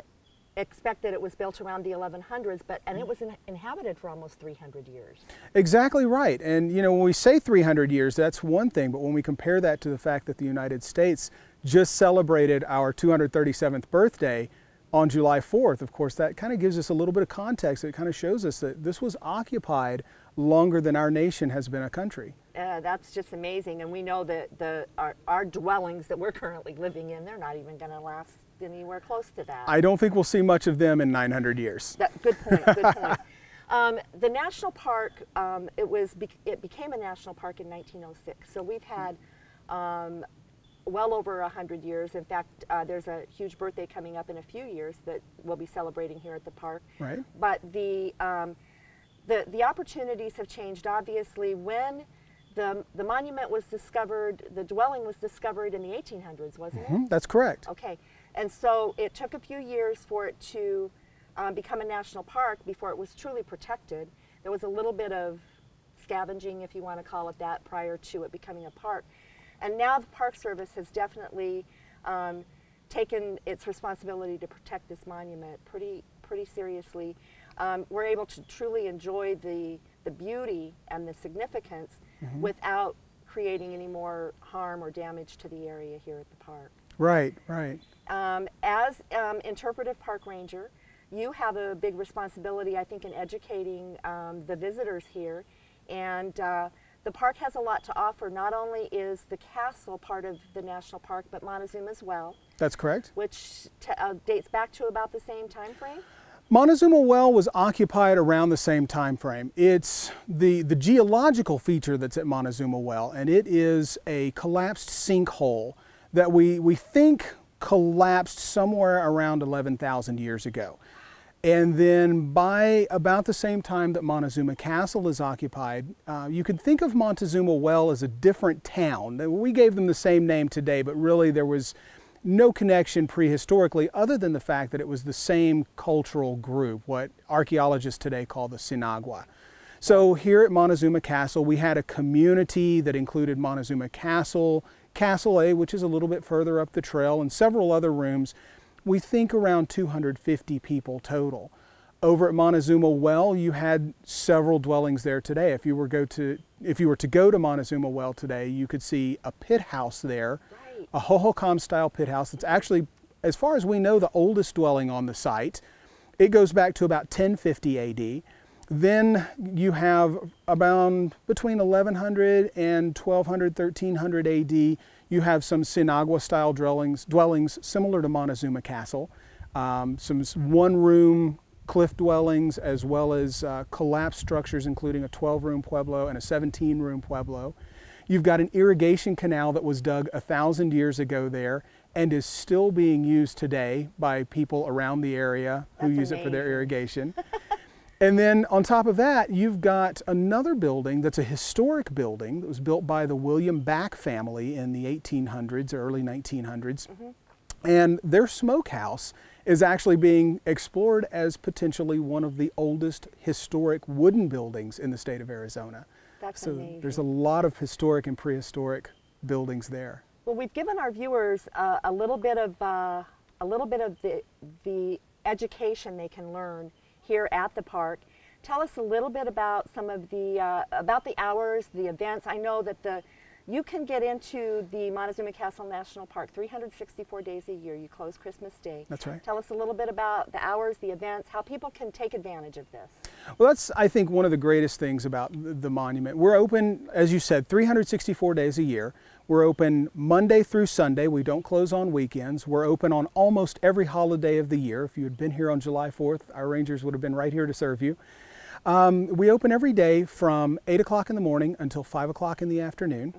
A: expect that it was built around the 1100s, but and it was in, inhabited for almost 300 years.
S: Exactly right. And you know, when we say 300 years, that's one thing, but when we compare that to the fact that the United States just celebrated our 237th birthday on July 4th, of course, that kind of gives us a little bit of context. It kind of shows us that this was occupied longer than our nation has been a country.
A: Uh, that's just amazing. And we know that the, our, our dwellings that we're currently living in, they're not even going to last anywhere close to that.
S: I don't think we'll see much of them in 900 years.
A: That, good point, good point. Um, the national park, um, it, was it became a national park in 1906. So we've had um, well over 100 years. In fact, uh, there's a huge birthday coming up in a few years that we'll be celebrating here at the park.
S: Right.
A: But the, um, the, the opportunities have changed, obviously. When the, the monument was discovered, the dwelling was discovered in the 1800s, wasn't
S: mm -hmm.
A: it?
S: That's correct.
A: Okay. And so it took a few years for it to um, become a national park before it was truly protected. There was a little bit of scavenging, if you want to call it that, prior to it becoming a park. And now the Park Service has definitely um, taken its responsibility to protect this monument pretty, pretty seriously. Um, we're able to truly enjoy the, the beauty and the significance mm -hmm. without creating any more harm or damage to the area here at the park.
S: Right, right.
A: Um, as um, interpretive park ranger, you have a big responsibility, I think, in educating um, the visitors here. And uh, the park has a lot to offer. Not only is the castle part of the national park, but Montezuma as well.
S: That's correct.
A: Which uh, dates back to about the same time frame?
S: Montezuma Well was occupied around the same time frame. It's the, the geological feature that's at Montezuma Well, and it is a collapsed sinkhole that we, we think collapsed somewhere around 11,000 years ago. And then by about the same time that Montezuma Castle is occupied, uh, you could think of Montezuma Well as a different town. We gave them the same name today, but really there was no connection prehistorically other than the fact that it was the same cultural group, what archaeologists today call the Sinagua. So here at Montezuma Castle, we had a community that included Montezuma Castle, Castle A, which is a little bit further up the trail, and several other rooms we think around 250 people total. Over at Montezuma Well, you had several dwellings there today. If you were go to if you were to go to Montezuma Well today, you could see a pit house there,
A: right.
S: a Hohokam style pit house. It's actually, as far as we know, the oldest dwelling on the site. It goes back to about 1050 AD. Then you have around between 1100 and 1200, 1300 AD, you have some Sinagua style dwellings, dwellings similar to Montezuma Castle. Um, some one room cliff dwellings as well as uh, collapsed structures, including a 12 room Pueblo and a 17 room Pueblo. You've got an irrigation canal that was dug a thousand years ago there and is still being used today by people around the area who
A: That's
S: use it for their irrigation. and then on top of that, you've got another building that's a historic building that was built by the William Back family in the 1800s, early 1900s. And their smokehouse is actually being explored as potentially one of the oldest historic wooden buildings in the state of Arizona.
A: That's
S: so
A: amazing.
S: there's a lot of historic and prehistoric buildings there.
A: Well, we've given our viewers uh, a little bit of uh, a little bit of the the education they can learn here at the park. Tell us a little bit about some of the uh, about the hours, the events. I know that the you can get into the Montezuma Castle National Park 364 days a year. You close Christmas Day.
S: That's right.
A: Tell us a little bit about the hours, the events, how people can take advantage of this.
S: Well, that's, I think, one of the greatest things about the, the monument. We're open, as you said, 364 days a year. We're open Monday through Sunday. We don't close on weekends. We're open on almost every holiday of the year. If you had been here on July 4th, our Rangers would have been right here to serve you. Um, we open every day from 8 o'clock in the morning until 5 o'clock in the afternoon.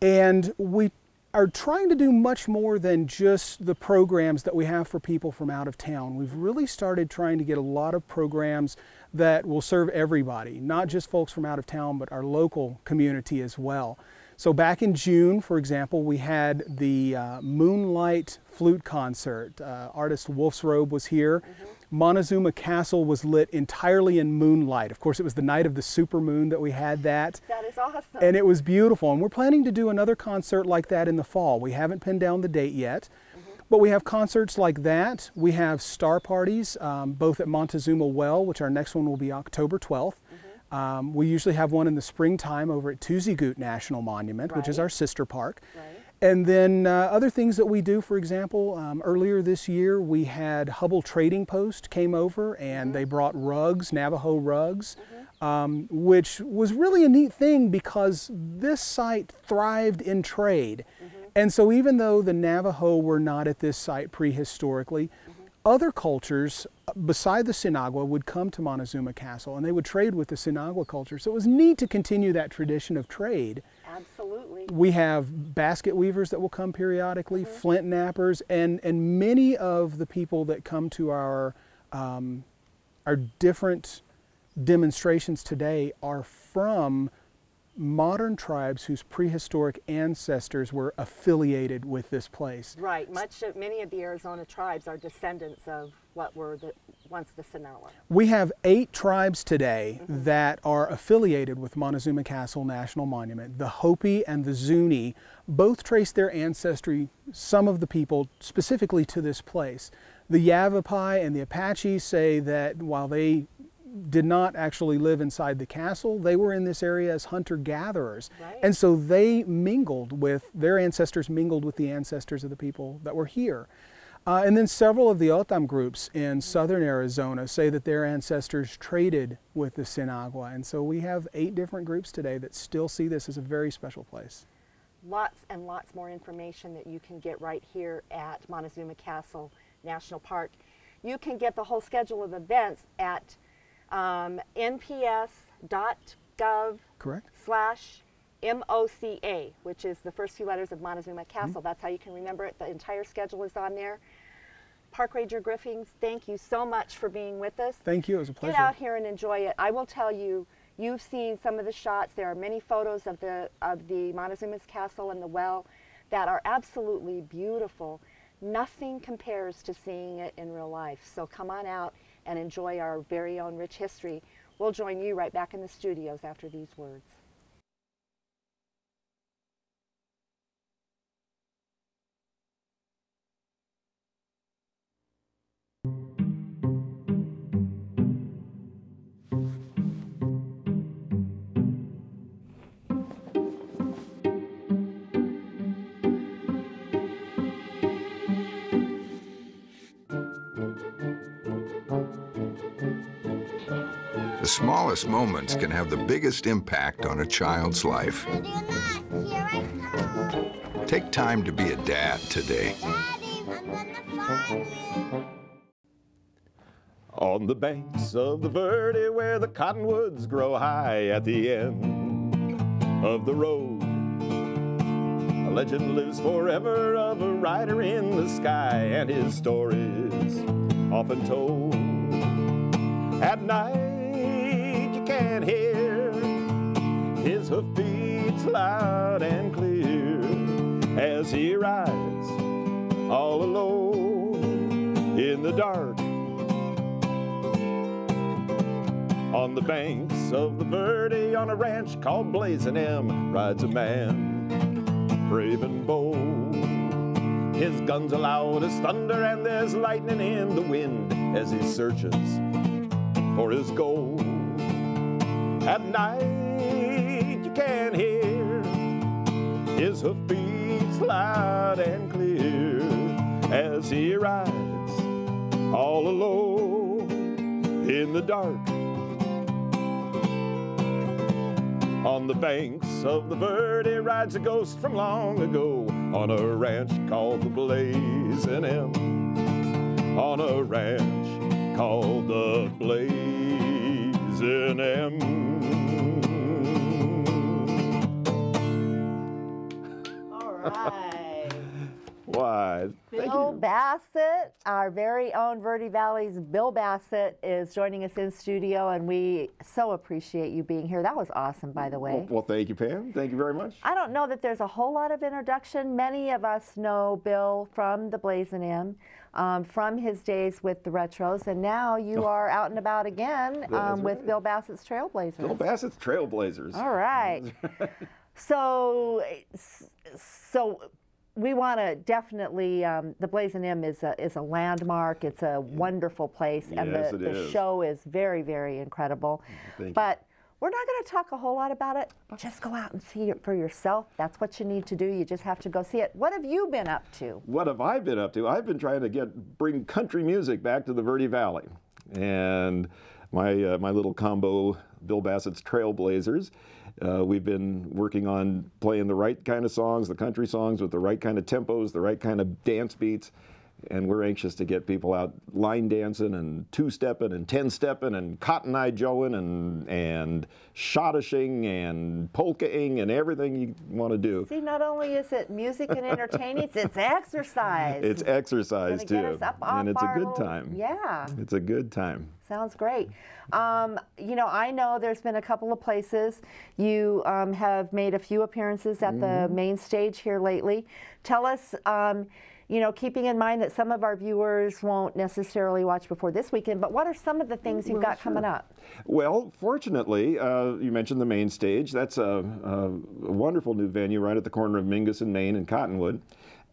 S: And we are trying to do much more than just the programs that we have for people from out of town. We've really started trying to get a lot of programs that will serve everybody, not just folks from out of town, but our local community as well. So back in June, for example, we had the uh, Moonlight Flute Concert. Uh, artist Wolf's Robe was here. Montezuma Castle was lit entirely in moonlight. Of course, it was the night of the supermoon that we had that.
A: That is awesome.
S: And it was beautiful. And we're planning to do another concert like that in the fall. We haven't pinned down the date yet. But we have concerts like that. We have star parties, um, both at Montezuma Well, which our next one will be October 12th. Um, we usually have one in the springtime over at Tuzigoot National Monument, which is our sister park. Right. And then uh, other things that we do, for example, um, earlier this year we had Hubbell Trading Post came over and they brought rugs, Navajo rugs, um, which was really a neat thing because this site thrived in trade. And so even though the Navajo were not at this site prehistorically, other cultures uh, beside the Sinagua would come to Montezuma Castle and they would trade with the Sinagua culture. So it was neat to continue that tradition of trade.
A: Absolutely.
S: We have basket weavers that will come periodically, flint knappers, and, and many of the people that come to our, um, our different demonstrations today are from modern tribes whose prehistoric ancestors were affiliated with this place.
A: Right. Much of, many of the Arizona tribes are descendants of what were the once the Sinagua.
S: We have eight tribes today mm-hmm. that are affiliated with Montezuma Castle National Monument. The Hopi and the Zuni both trace their ancestry, some of the people specifically to this place. The Yavapai and the Apache say that while they did not actually live inside the castle, they were in this area as hunter gatherers. And so they mingled with, their ancestors mingled with the ancestors of the people that were here. Uh, and then several of the O'odham groups in southern Arizona say that their ancestors traded with the Sinagua. And so we have eight different groups today that still see this as a very special place.
A: Lots and lots more information that you can get right here at Montezuma Castle National Park. You can get the whole schedule of events at um, nps.gov
S: Correct.
A: slash MOCA, which is the first few letters of Montezuma Castle. That's how you can remember it. The entire schedule is on there. Park Ranger Griffings, thank you so much for being with us.
S: Thank you. It was a pleasure.
A: Get out here and enjoy it. I will tell you, you've seen some of the shots. There are many photos of the of the Montezuma's castle and the well that are absolutely beautiful. Nothing compares to seeing it in real life. So come on out and enjoy our very own rich history. We'll join you right back in the studios after these words.
T: The smallest moments can have the biggest impact on a child's life. Take time to be a dad today.
U: On the banks of the Verde, where the cottonwoods grow high at the end of the road, a legend lives forever of a rider in the sky, and his stories often told. At night, you can hear his hoofbeats loud and clear as he rides all alone in the dark on the banks of the Verde on a ranch called Blazing M rides a man, brave and bold. His guns are loud as thunder and there's lightning in the wind as he searches for his gold. At night you can hear his hoofbeats loud and clear as he rides all alone in the dark On the banks of the Verde rides a ghost from long ago on a ranch called the Blazing M. On a ranch called the Blazing M.
A: right.
U: Why?
A: Bill. Bassett, our very own Verde Valley's Bill Bassett, is joining us in studio, and we so appreciate you being here. That was awesome, by the way.
U: Well, well, thank you, Pam. Thank you very much.
A: I don't know that there's a whole lot of introduction. Many of us know Bill from the Blazing M, um, from his days with the Retros, and now you are out and about again um, with
U: right.
A: Bill Bassett's Trailblazers.
U: Bill Bassett's Trailblazers.
A: All right. so, so we want to definitely. Um, the Blazing M is a is a landmark. It's a wonderful place, and
U: Yes,
A: the, the
U: is.
A: show is very very incredible.
U: Thank you.
A: but we're not going to talk a whole lot about it. Just go out and see it for yourself. That's what you need to do. You just have to go see it. What have you been up to?
U: What have I been up to? I've been trying to get bring country music back to the Verde Valley, and my uh, my little combo, Bill Bassett's Trailblazers. Uh, we've been working on playing the right kind of songs, the country songs with the right kind of tempos, the right kind of dance beats, and we're anxious to get people out line dancing and two-stepping and ten-stepping and cotton eye joeing and and shottishing and polkaing and everything you want to do.
A: See, not only is it music and entertaining, it's, it's exercise.
U: It's exercise
A: get
U: too,
A: us up off
U: and it's a good time.
A: Yeah.
U: It's a good time.
A: Sounds great. Um, you know, I know there's been a couple of places you um, have made a few appearances at the
U: Mhm.
A: main stage here lately. Tell us, um, you know, keeping in mind that some of our viewers won't necessarily watch before this weekend, but what are some of the things you've
U: Well,
A: got coming up?
U: Well, fortunately, uh, you mentioned the main stage. That's a, a wonderful new venue right at the corner of Mingus and Main and Cottonwood.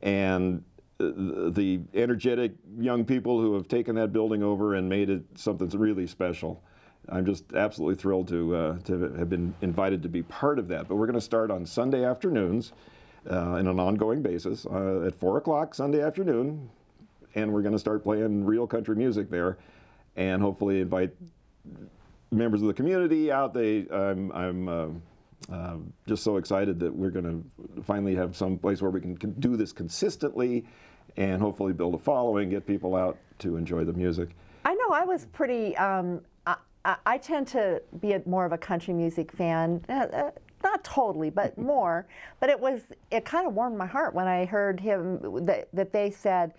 U: And the energetic young people who have taken that building over and made it something really special. I'm just absolutely thrilled to, uh, to have been invited to be part of that. But we're going to start on Sunday afternoons uh, in an ongoing basis uh, at 4 o'clock Sunday afternoon. And we're going to start playing real country music there and hopefully invite members of the community out. They, I'm, I'm uh, uh, just so excited that we're going to finally have some place where we can, can do this consistently and hopefully build a following, get people out to enjoy the music.
A: I know I was pretty. Um, I, I, tend to be a, more of a country music fan. Uh, uh, not totally, but more. But it was. It kind of warmed my heart when I heard him that, that they said,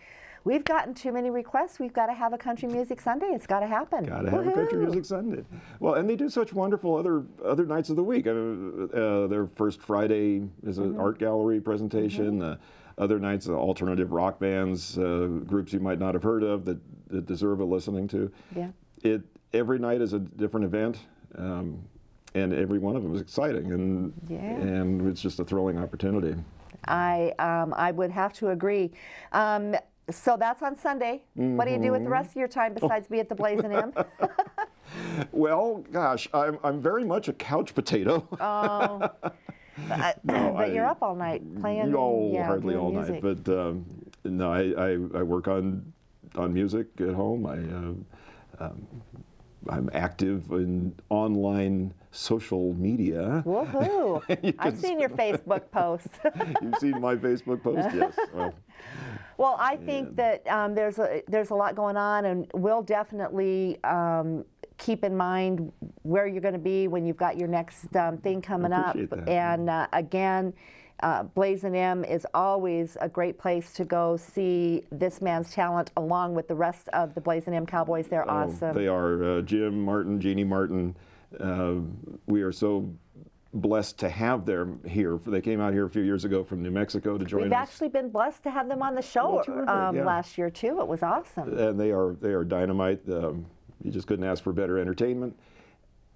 A: "We've gotten too many requests. We've got to have a country music Sunday. It's got to happen."
U: Got to have a country music Sunday. Well, and they do such wonderful other other nights of the week. Uh, uh, their first Friday is an
A: Mhm.
U: art gallery presentation. Uh, other nights, uh, alternative rock bands, uh, groups you might not have heard of that, that deserve a listening to.
A: Yeah.
U: It every night is a different event, um, and every one of them is exciting, and
A: Yeah.
U: and it's just a thrilling opportunity.
A: I um, I would have to agree. Um, so that's on Sunday. What do you do with the rest of your time besides be at the Blazing M?
U: Well, gosh, I'm I'm very much a couch potato.
A: Oh. But,
U: No,
A: but you're up all night playing.
U: No,
A: yeah,
U: hardly all
A: music.
U: night, but um, no, I, I, I work on on music at home. I uh, um, I'm active in online social media.
A: Woohoo! I've seen your Facebook posts.
U: You've seen my Facebook post, yes. Well,
A: Well, I think that um, there's a there's a lot going on, and we'll definitely um, keep in mind where you're going to be when you've got your next um, thing coming up.
U: that.
A: And uh, again, uh, Blazing M is always a great place to go see this man's talent, along with the rest of the Blazing M Cowboys. They're
U: oh,
A: awesome.
U: They are uh, Jim Martin, Jeannie Martin. Uh, we are so blessed to have them here. They came out here a few years ago from New Mexico to join
A: We've
U: us.
A: actually been blessed to have them on the show
U: Well,
A: um,
U: yeah.
A: last year too. It was awesome.
U: and they are they are dynamite. Um, you just couldn't ask for better entertainment.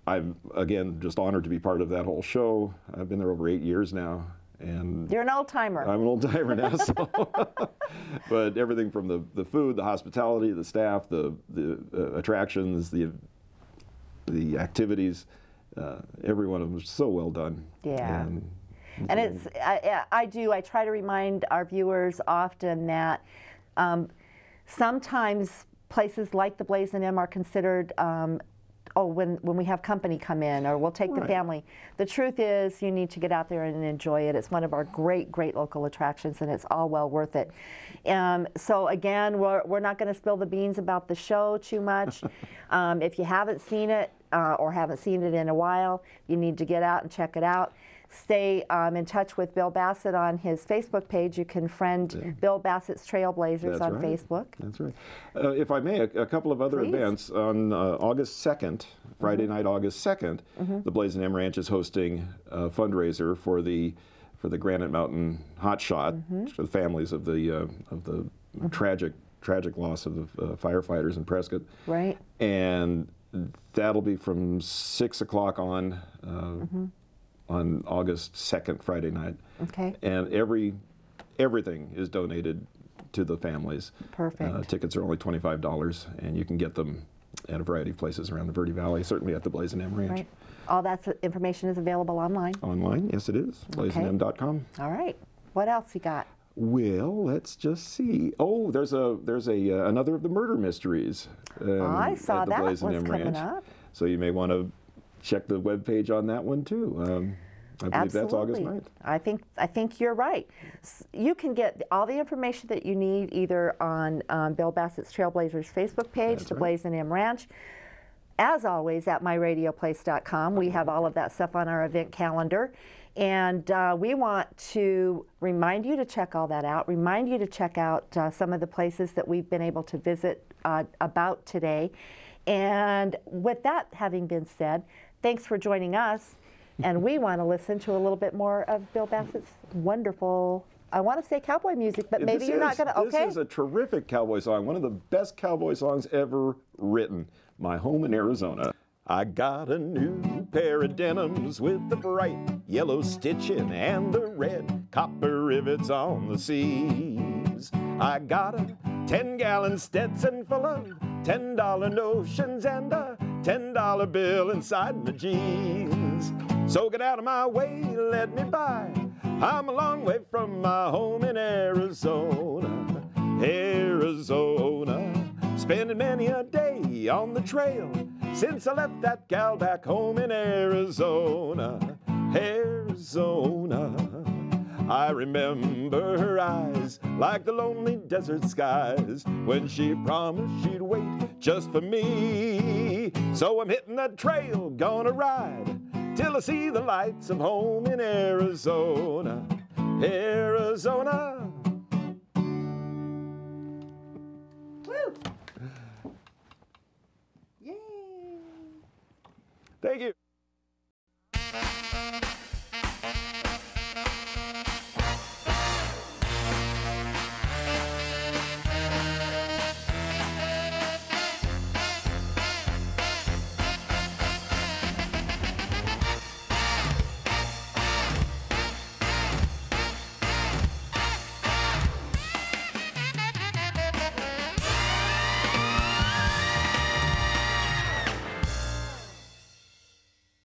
U: I'm again just honored to be part of that whole show. I've been there over eight years now, and
A: You're an old timer.
U: I'm an old timer now. So, but everything from the, the food, the hospitality, the staff, the the uh, attractions, the the activities, uh, every one of them is so well done.
A: Yeah.
U: And
A: And it's I, I I do I try to remind our viewers often that um, sometimes places like the Blazing M are considered. Um, Oh, when, when we have company come in, or we'll take the family. The truth is, you need to get out there and enjoy it. It's one of our great, great local attractions, and it's all well worth it. Um, so, again, we're, we're not going to spill the beans about the show too much. um, if you haven't seen it uh, or haven't seen it in a while, you need to get out and check it out. Stay um, in touch with Bill Bassett on his Facebook page. You can friend Bill Bassett's Trailblazers
U: That's
A: on
U: right.
A: Facebook.
U: That's right. Uh, if I may, a, a couple of other
A: Please.
U: events. On uh, August 2nd, Friday night, August 2nd,
A: Mhm.
U: the Blazing M Ranch is hosting a fundraiser for the for the Granite Mountain Hot Shot
A: Mhm.
U: for the families of the uh, of the tragic tragic loss of the uh, firefighters in Prescott.
A: Right.
U: And that'll be from six o'clock on uh,
A: Mhm.
U: On August 2nd, Friday night.
A: Okay.
U: And every everything is donated to the families.
A: Perfect.
U: Uh, tickets are only twenty-five dollars, and you can get them at a variety of places around the Verde Valley. Certainly at the Blazing M Ranch.
A: Right. All that information is available online.
U: Online, yes, it is. BlazingM.com.
A: All right. What else you got?
U: Well, let's just see. Oh, there's a there's a uh, another of the murder mysteries. um,
A: I saw
U: at the
A: that
U: Blazing
A: one's
U: M
A: coming
U: Ranch.
A: up.
U: So you may want to check the webpage on that one too. Um, I believe that's August
A: Absolutely.
U: 9th.
A: I think I think you're right. You can get all the information that you need either on um, Bill Bassett's Trailblazers Facebook page, the Blazing M Ranch. As always, at myradioplace.com, we have all of that stuff on our event calendar. And uh, we want to remind you to check all that out, remind you to check out uh, some of the places that we've been able to visit uh, about today. And with that having been said, thanks for joining us. And we want to listen to a little bit more of Bill Bassett's wonderful, I want to say cowboy music, but maybe
U: This
A: you're not going to, okay?
U: This is a terrific cowboy song, one of the best cowboy songs ever written. My home in Arizona. I got a new pair of denims with the bright yellow stitching and the red copper rivets on the seams. I got a 10 gallon Stetson full of $10 notions and a $10 bill inside my jeans. So get out of my way, let me by. I'm a long way from my home in Arizona, Arizona. Spending many a day on the trail since I left that gal back home in Arizona, Arizona. I remember her eyes like the lonely desert skies when she promised she'd wait just for me. So I'm hitting the trail, gonna ride till I see the lights of home in Arizona, Arizona.
A: Woo! Yay!
U: Thank you.